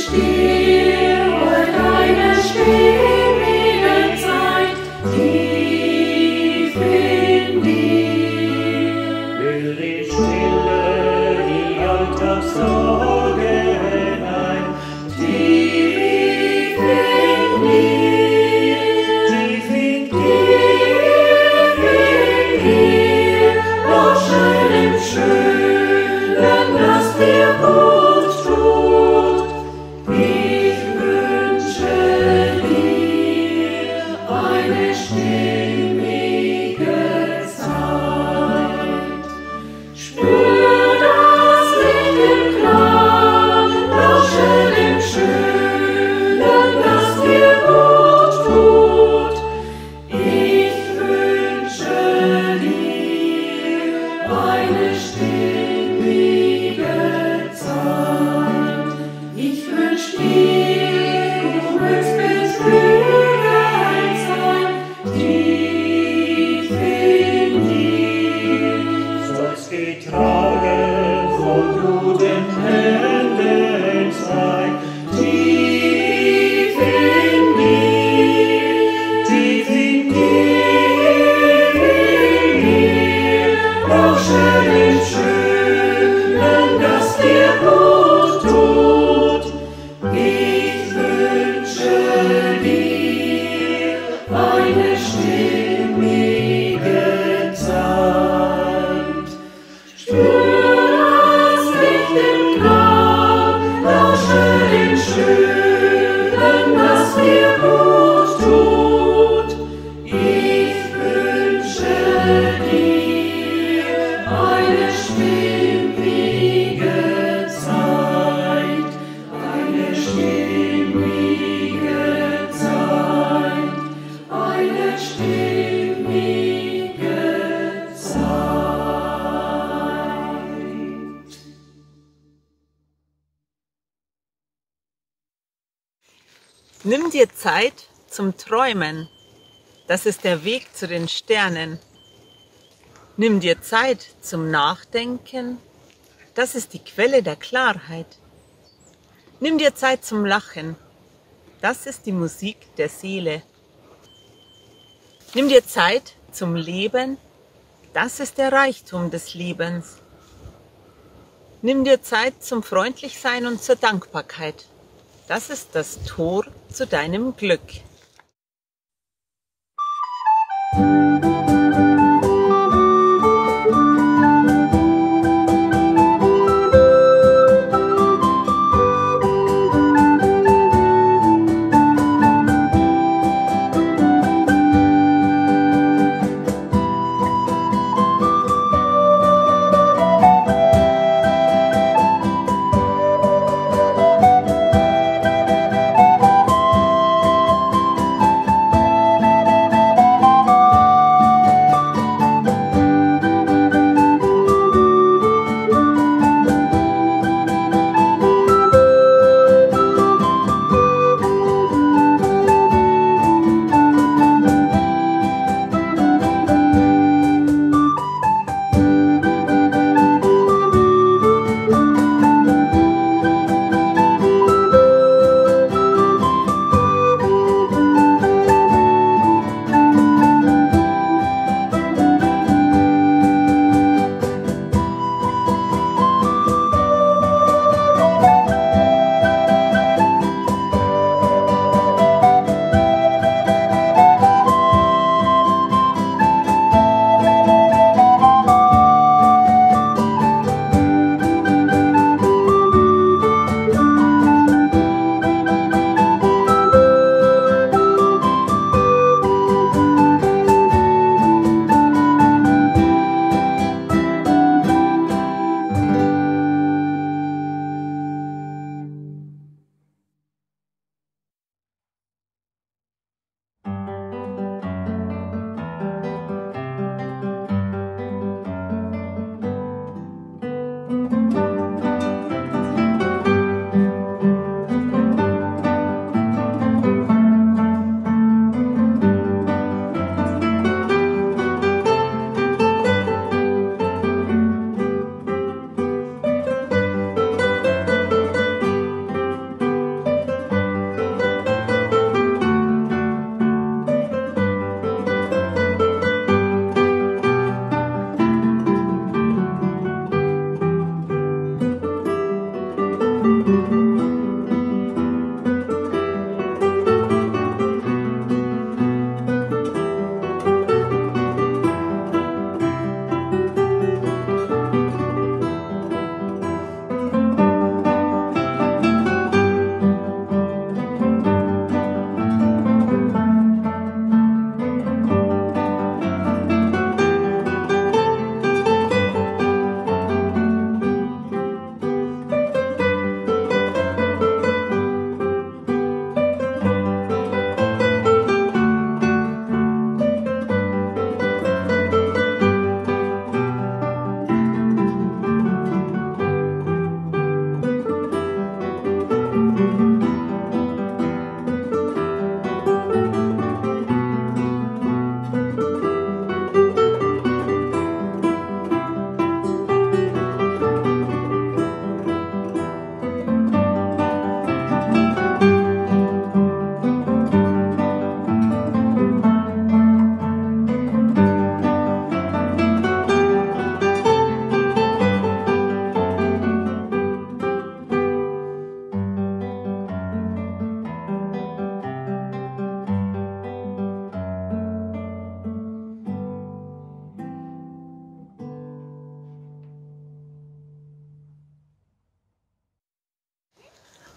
stehen. Nimm dir Zeit zum Träumen. Das ist der Weg zu den Sternen. Nimm dir Zeit zum Nachdenken. Das ist die Quelle der Klarheit. Nimm dir Zeit zum Lachen. Das ist die Musik der Seele. Nimm dir Zeit zum Leben. Das ist der Reichtum des Lebens. Nimm dir Zeit zum Freundlichsein und zur Dankbarkeit. Das ist das Tor zu deinem Glück.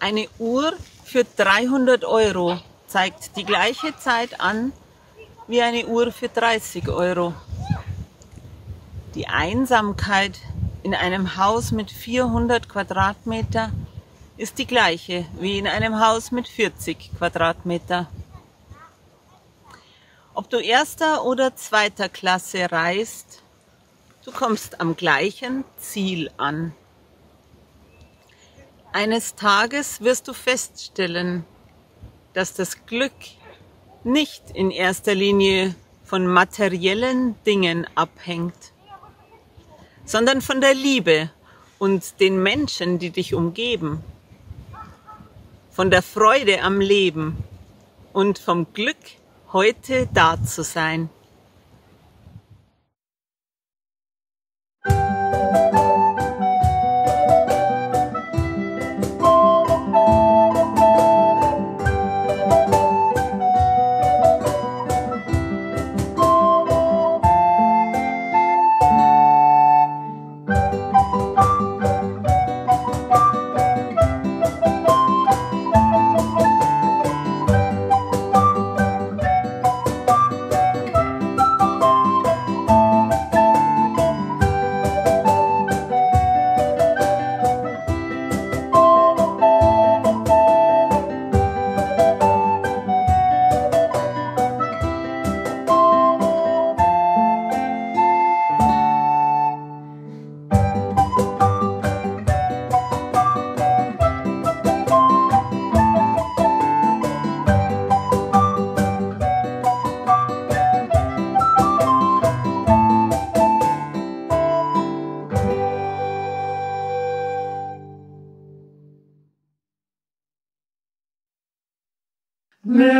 Eine Uhr für 300 Euro zeigt die gleiche Zeit an wie eine Uhr für 30 Euro. Die Einsamkeit in einem Haus mit 400 Quadratmeter ist die gleiche wie in einem Haus mit 40 Quadratmeter. Ob du erster oder zweiter Klasse reist, du kommst am gleichen Ziel an. Eines Tages wirst du feststellen, dass das Glück nicht in erster Linie von materiellen Dingen abhängt, sondern von der Liebe und den Menschen, die dich umgeben, von der Freude am Leben und vom Glück, heute da zu sein.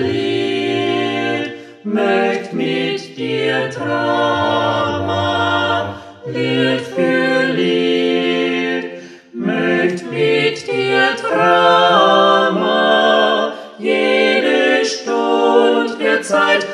Lied, mögt mit dir Drama, Lied für Lied, mögt mit dir Drama, jede Stunde der Zeit,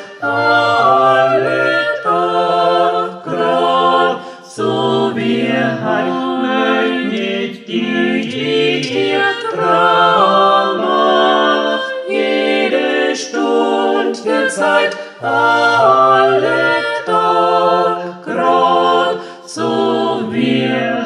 alle